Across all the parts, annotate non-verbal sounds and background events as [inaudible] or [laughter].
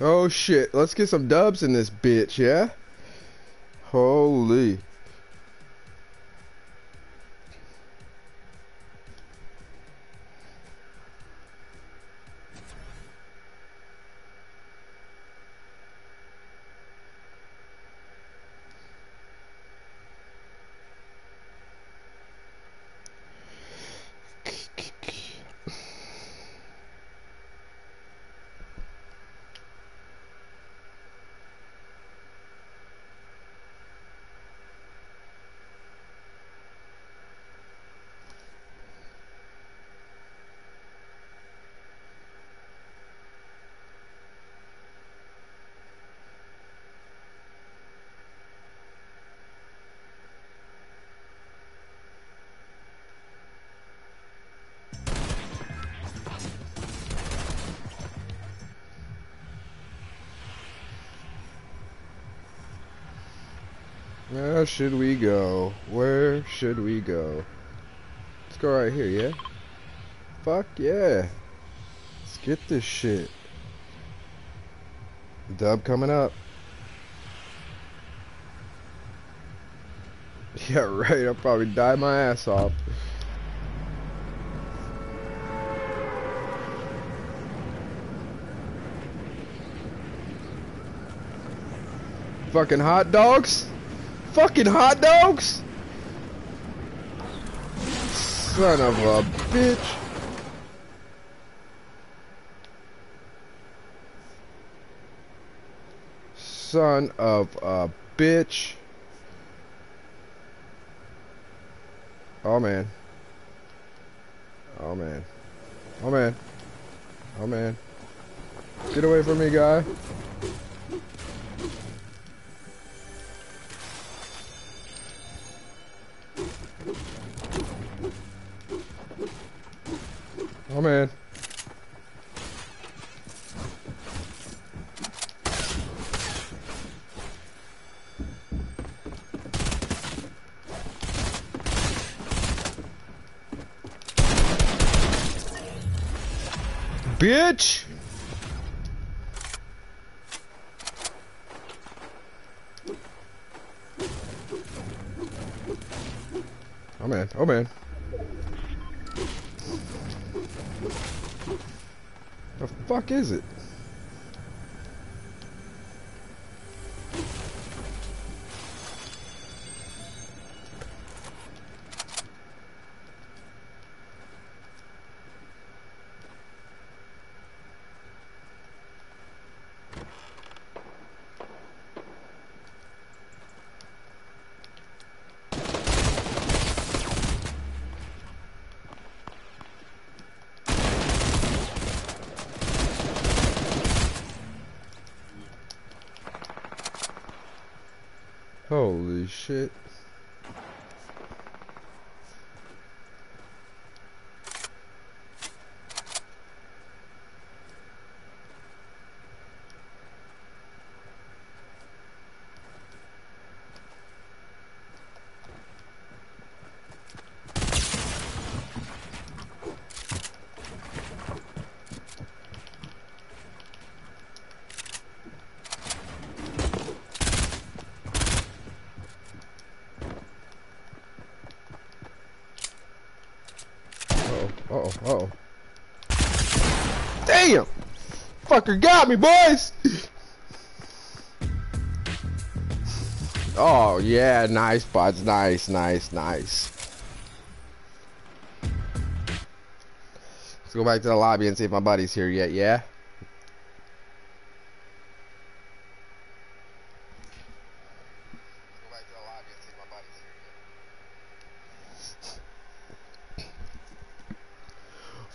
Oh shit, let's get some dubs in this bitch, yeah? Holy. Where should we go? Where should we go? Let's go right here, yeah? Fuck yeah. Let's get this shit. Dub coming up. [laughs] Yeah, right. I'll probably die my ass off. Fucking hot dogs? Fucking hot dogs? Son of a bitch. Son of a bitch. Oh man. Oh man. Oh man. Oh man. Get away from me, guy. Oh man. Bitch! Oh man, oh man. The fuck is it? Holy shit. Uh oh, uh oh. Damn! Fucker got me, boys! Oh, yeah, nice, buds. Nice, nice, nice. Let's go back to the lobby and see if my buddy's here yet, yeah?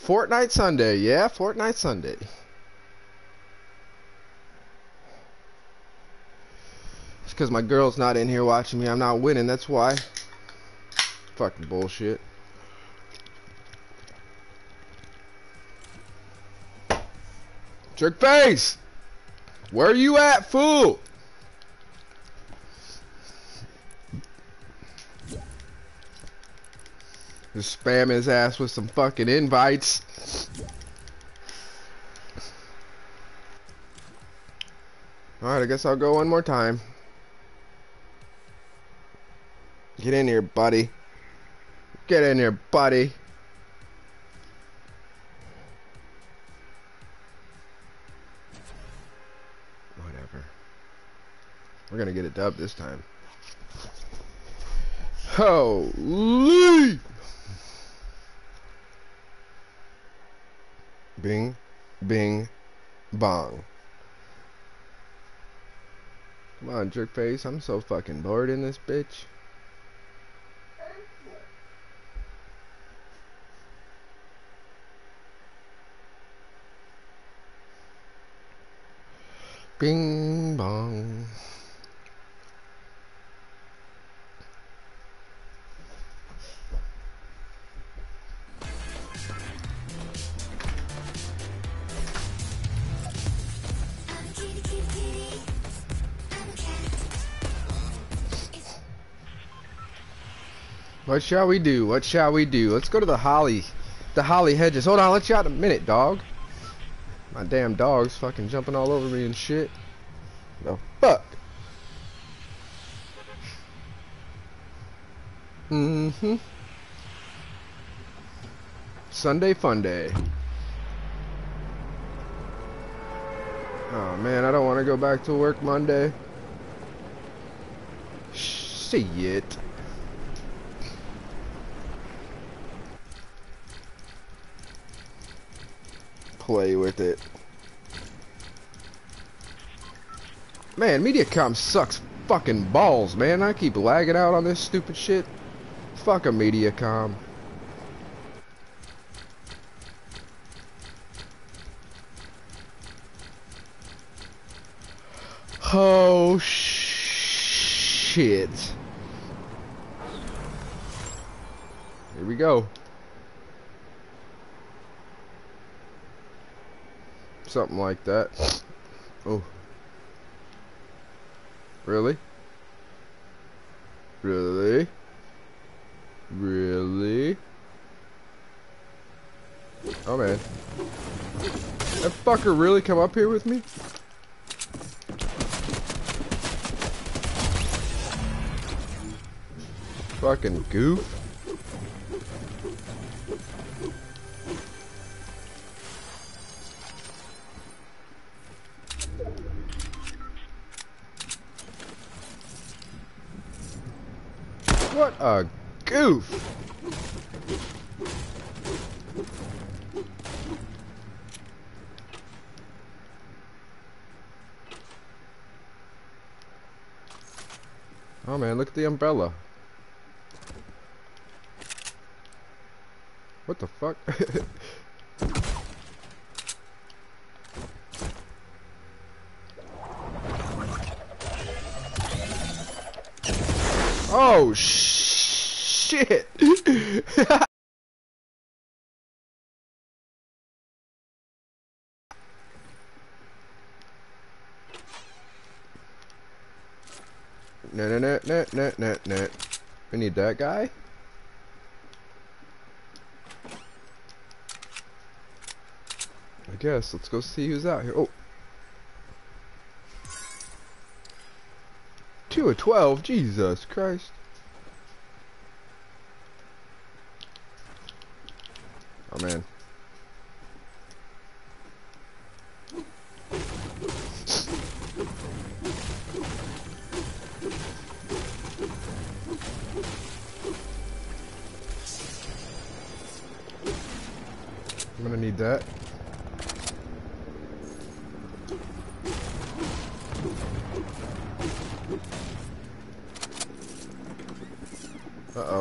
Fortnite Sunday, yeah, Fortnite Sunday. It's because my girl's not in here watching me. I'm not winning, that's why. Fucking bullshit. Trick face! Where are you at, fool? Just spam his ass with some fucking invites. Alright, I guess I'll go one more time. Get in here, buddy. Get in here, buddy. Whatever. We're gonna get it dubbed this time. Holy! Bing, bing, bong. Come on, jerk face. I'm so fucking bored in this bitch. Bing What shall we do? What shall we do? Let's go to the holly. The holly hedges. Hold on, let you out in a minute, dog. My damn dog's fucking jumping all over me and shit. The fuck? Mm-hmm. Sunday fun day. Oh man, I don't want to go back to work Monday. See it. Play with it. Man, Mediacom sucks fucking balls, man. I keep lagging out on this stupid shit. Fuck a Mediacom. Oh shit. Here we go. Something like that. Oh. Really? Really? Really? Oh man. That fucker really come up here with me? Fucking goof. What a goof. Oh man, look at the umbrella. What the fuck? [laughs] oh shit! no no no no no no no. We need that guy. I guess. Let's go see who's out here. Oh. Two of twelve? Jesus Christ. Oh man.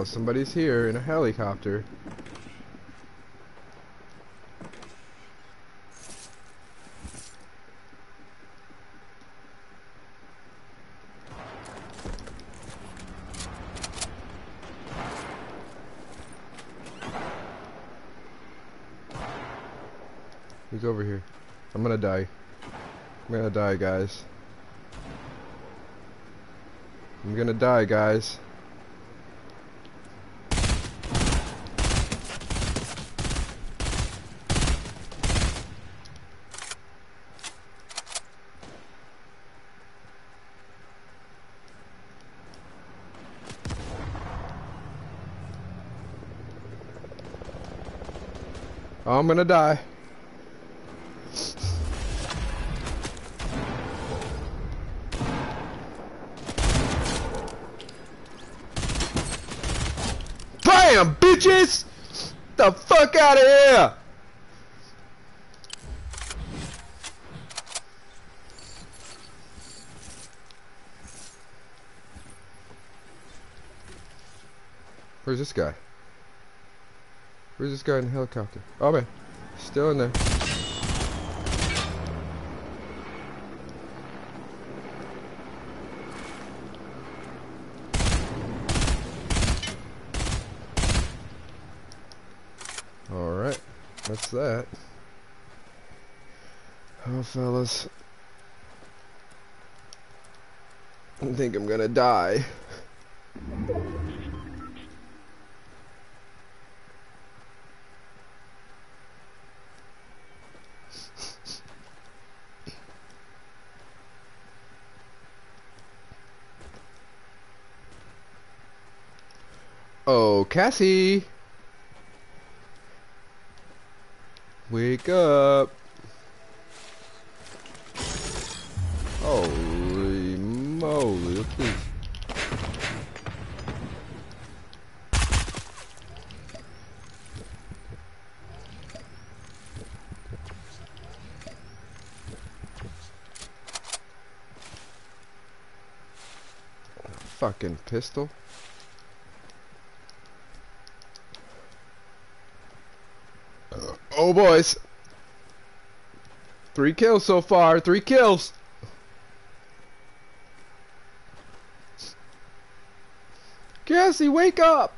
Somebody's here in a helicopter. He's over here. I'm gonna die. I'm gonna die, guys. I'm gonna die, guys. I'm gonna die. Bam, bitches! The fuck out of here! Where's this guy? Where's this guy in the helicopter? Oh man, still in there. Alright, that's that. Oh fellas. I think I'm gonna die. Oh, Cassie! Wake up! Holy moly, look at this. Fucking pistol. Oh, boys. Three kills so far. Three kills. Cassie, wake up.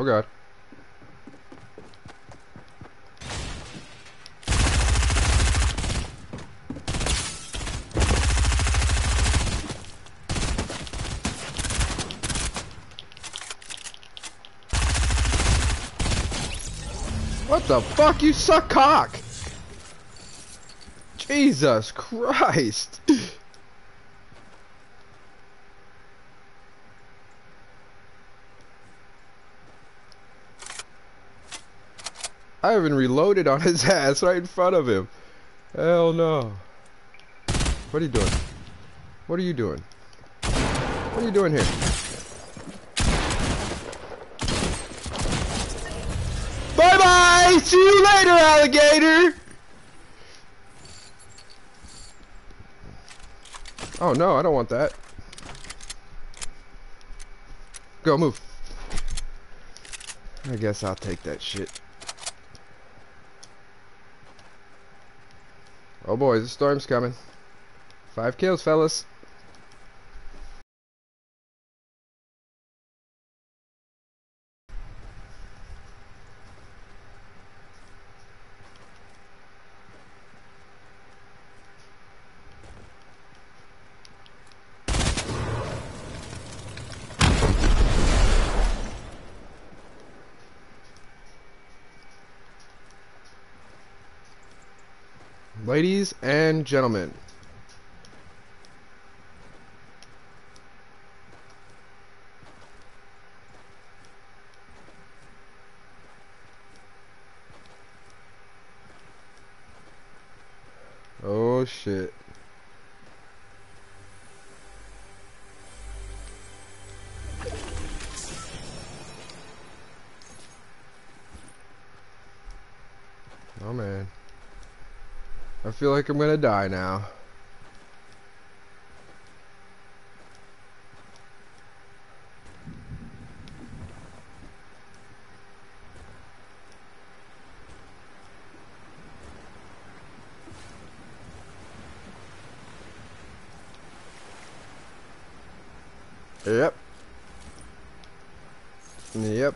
Oh god. What the fuck? You suck cock! Jesus Christ! Even reloaded on his [laughs] ass right in front of him. Hell no. What are you doing? What are you doing? What are you doing here? Bye bye! See you later, alligator! Oh no, I don't want that. Go, move. I guess I'll take that shit. Oh boy, the storm's coming. Five kills, fellas. Ladies and gentlemen. Oh shit. Feel like I'm gonna die now. Yep. Yep.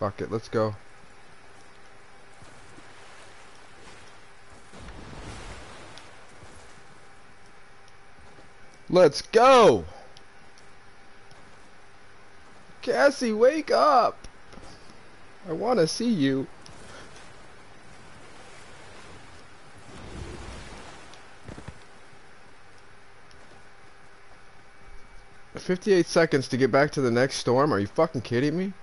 Fuck it, let's go. Let's go! Cassie, wake up! I want to see you. Fifty-eight seconds to get back to the next storm? Are you fucking kidding me?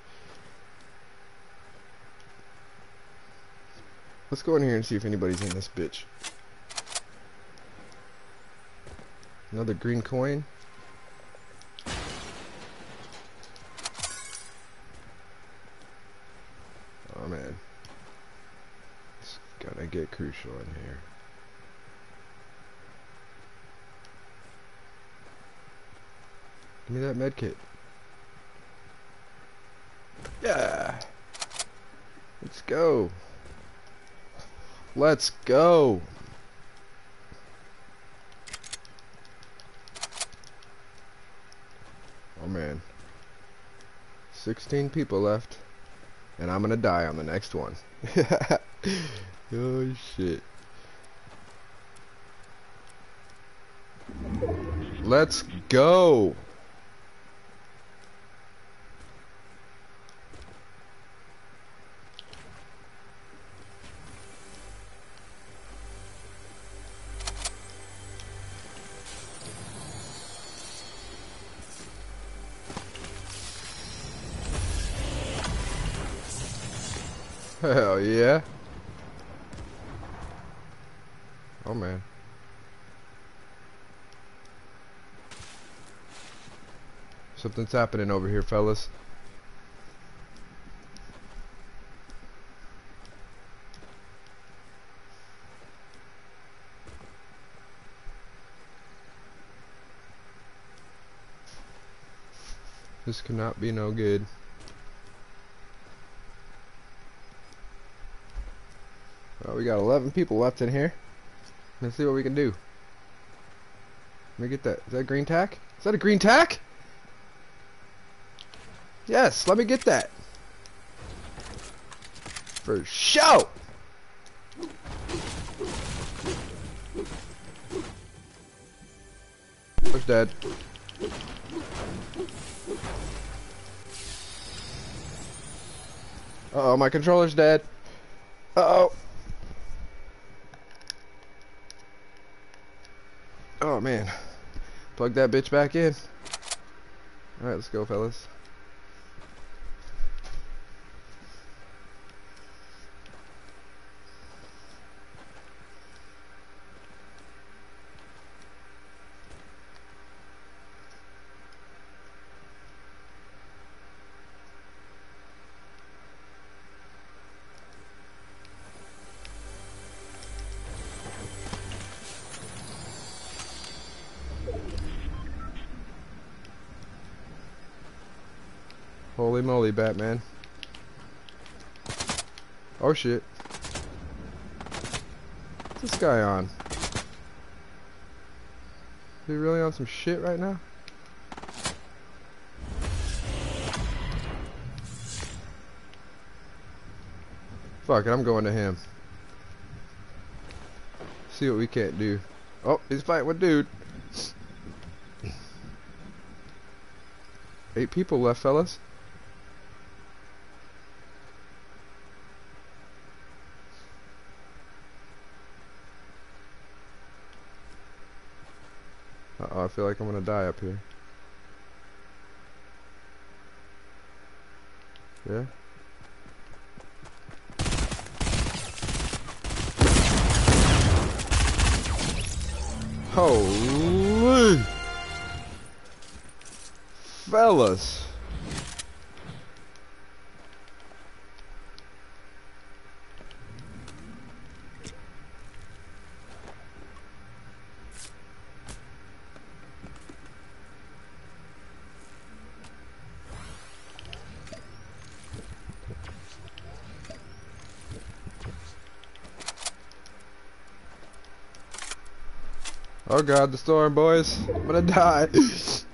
Let's go in here and see if anybody's in this bitch. Another green coin. Oh man. It's gonna get crucial in here. Give me that med kit. Yeah. Let's go. Let's go. Oh man. 16 people left. And I'm gonna die on the next one. [laughs] oh shit. Let's go. Oh man. Something's happening over here, fellas. This cannot be no good. Well, we got 11 people left in here. Let's see what we can do. Let me get that. Is that green tack? Is that a green tack? Yes, let me get that. For show! Who's dead? Uh oh, my controller's dead. Uh oh. Oh man. Plug that bitch back in. Alright, let's go, fellas. Holy Batman. Oh shit. What's this guy on? Is he really on some shit right now? Fuck it, I'm going to him. See what we can't do. Oh, he's fighting with dude. Eight people left, fellas. Feel like I'm gonna die up here. Yeah? Holy! Fellas! Oh god, the storm, boys. I'm gonna die. [laughs]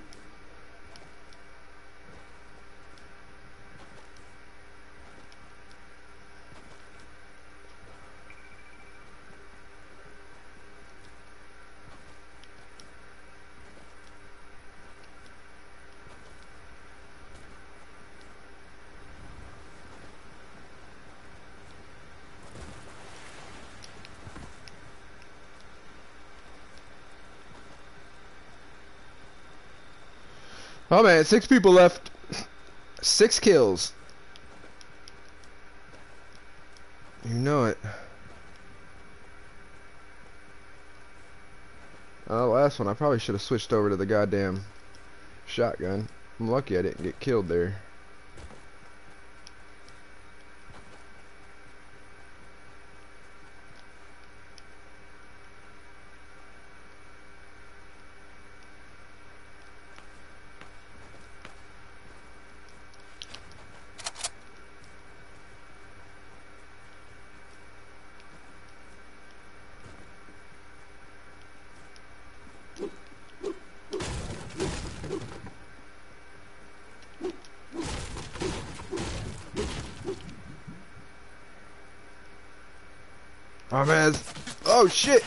Oh man, six people left. Six kills. You know it. Oh, last one, I probably should have switched over to the goddamn shotgun. I'm lucky I didn't get killed there. Oh man, it's- oh shit!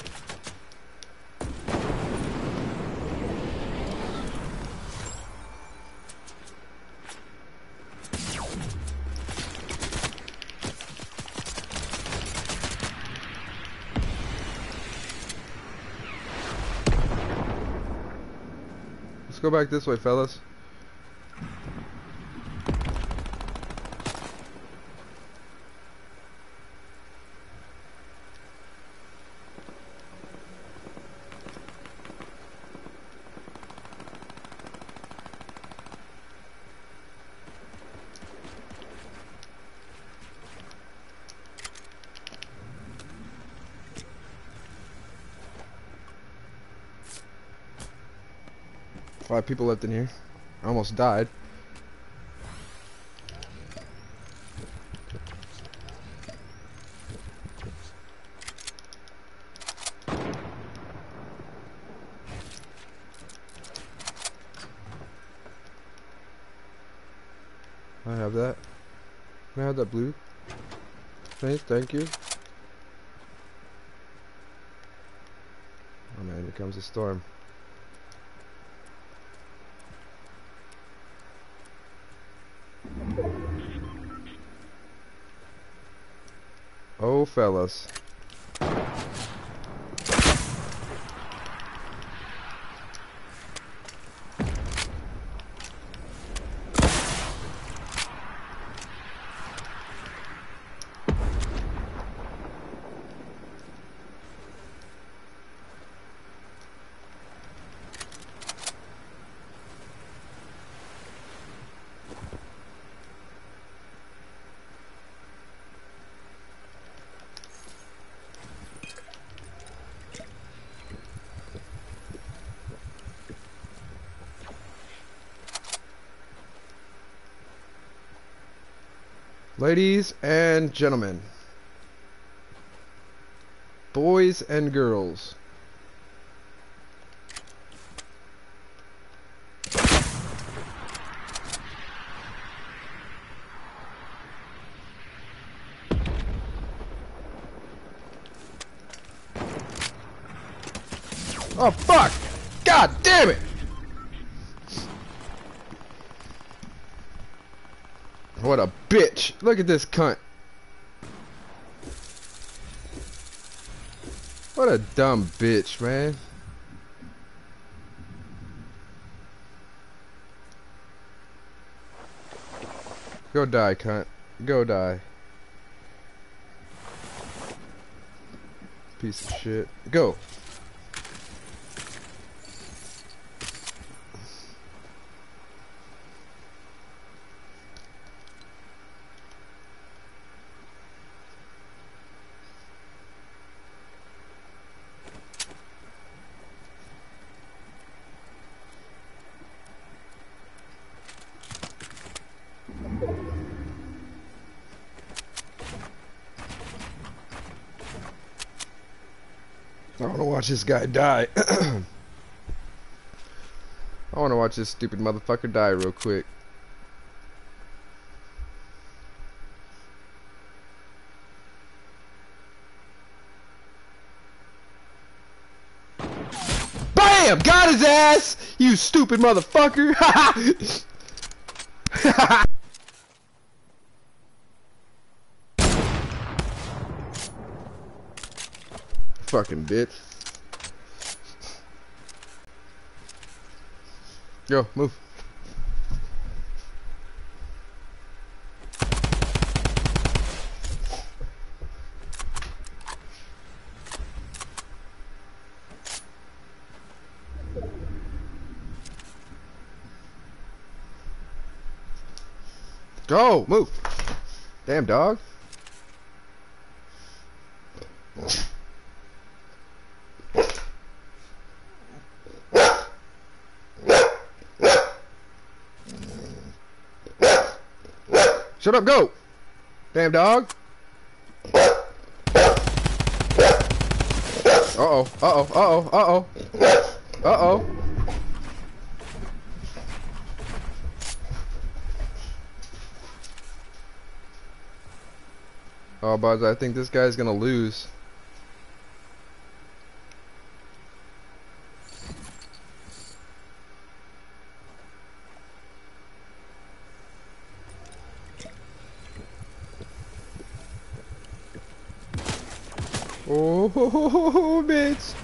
Let's go back this way, fellas. Five people left in here. I almost died. I have that. Can I have that blue? Please, thank you. Oh man, here comes a storm. Oh, Ladies and gentlemen, boys and girls, Oh fuck! God damn it! What a bitch! Look at this cunt. What a dumb bitch, man. Go die, cunt. Go die. Piece of shit. Go. Watch this guy die. [clears throat] I want to watch this stupid motherfucker die real quick. BAM! Got his ass! You stupid motherfucker! [laughs] Fucking bitch. Yo, move. Go, move. Damn dog. Shut up, go! Damn dog. Uh-oh, uh-oh, uh-oh, uh-oh. Uh-oh. Oh, Buzz, I think this guy's gonna lose. Oh, bitch.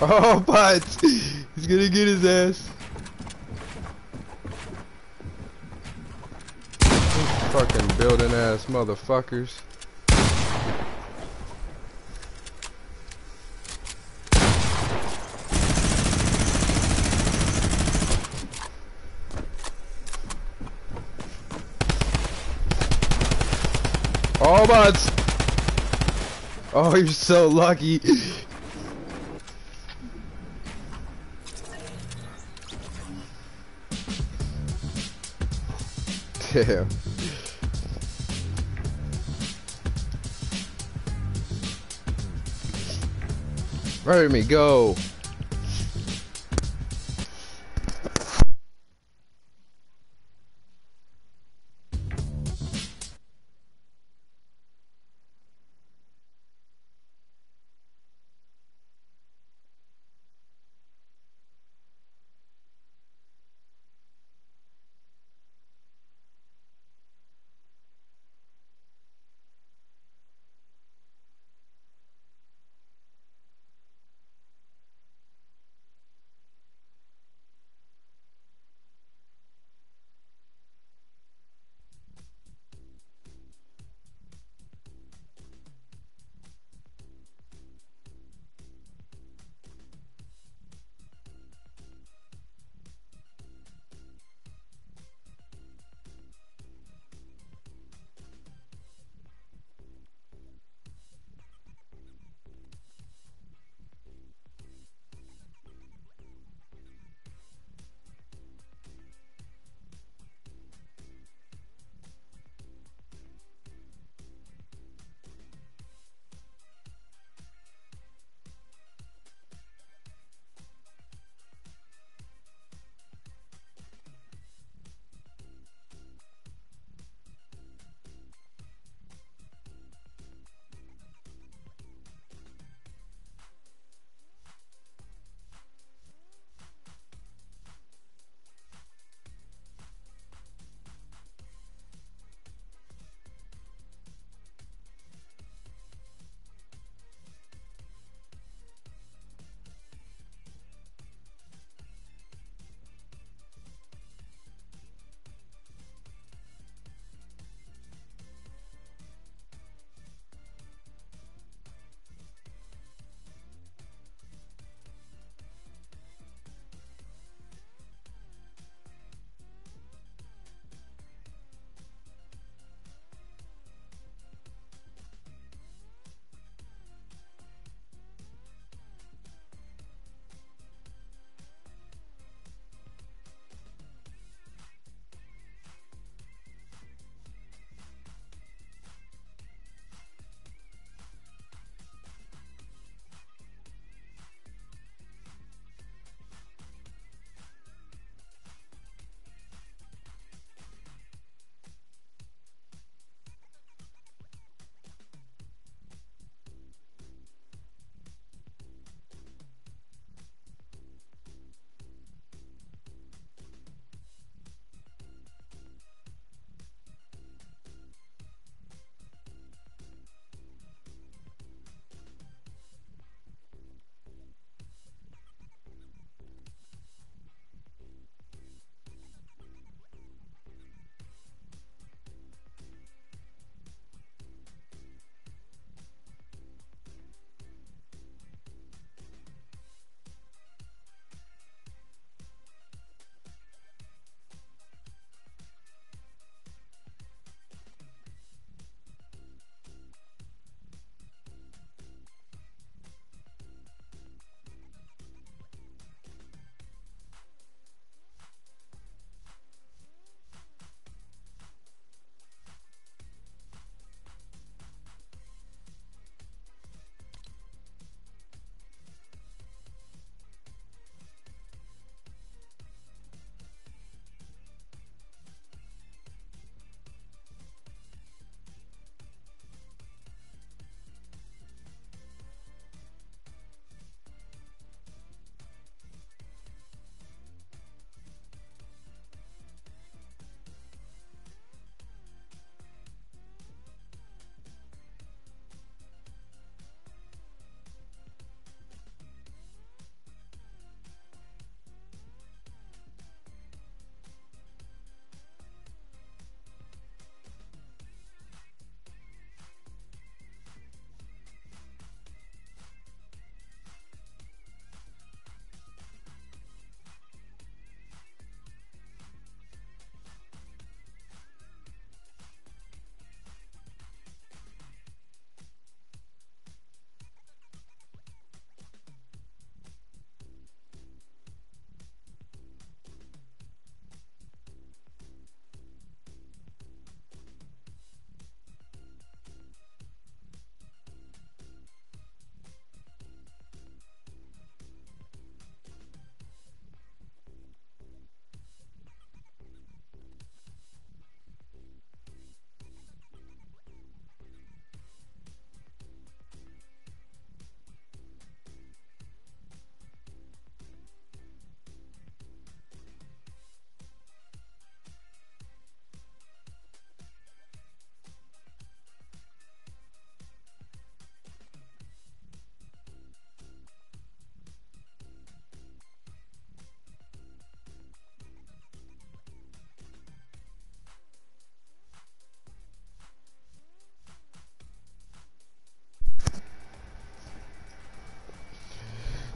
[laughs] Oh, but he's gonna get his ass. Fucking building ass motherfuckers. Oh, buds. Oh, you're so lucky. Damn. Ready me, go.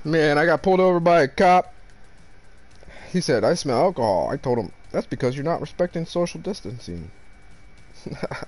Man, I got pulled over by a cop. He said, I smell alcohol. I told him, that's because you're not respecting social distancing. [laughs]